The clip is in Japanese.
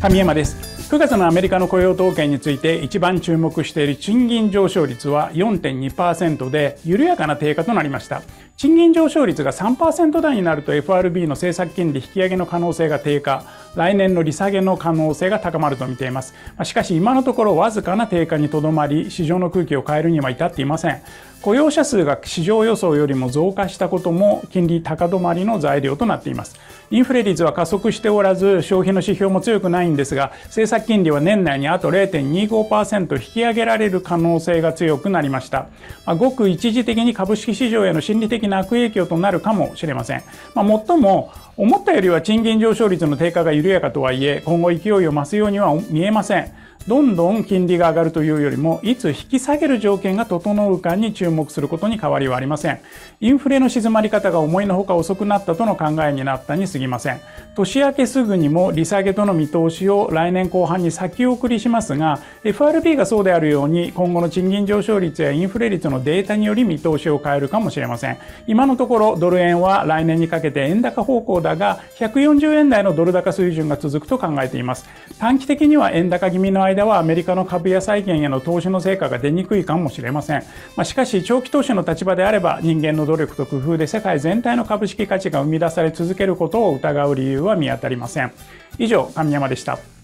神山です。9月のアメリカの雇用統計について一番注目している賃金上昇率は4.2%で緩やかな低下となりました。賃金上昇率が3%台になると FRB の政策金利引き上げの可能性が低下。来年の利下げの可能性が高まると見ています。しかし今のところわずかな低下にとどまり市場の空気を変えるには至っていません。雇用者数が市場予想よりも増加したことも金利高止まりの材料となっています。インフレ率は加速しておらず消費の指標も強くないんですが政策金利は年内にあと0.25%引き上げられる可能性が強くなりました、まあ、ごく一時的に株式市場への心理的な悪影響となるかもしれません、まあ、もっとも思ったよりは賃金上昇率の低下が緩やかとはいえ今後勢いを増すようには見えません。どんどん金利が上がるというよりもいつ引き下げる条件が整うかに注目することに変わりはありません。インフレの静まり方が思いのほか遅くなったとの考えになったに過ぎません。年明けすぐにも利下げとの見通しを来年後半に先送りしますが FRB がそうであるように今後の賃金上昇率やインフレ率のデータにより見通しを変えるかもしれません。今のところドル円は来年にかけて円高方向だが140円台のドル高水準が続くと考えています。短期的には円高気味の間はアメリカの株や債券への投資の成果が出にくいかもしれません、まあ、しかし長期投資の立場であれば人間の努力と工夫で世界全体の株式価値が生み出され続けることを疑う理由は見当たりません。以上神山でした。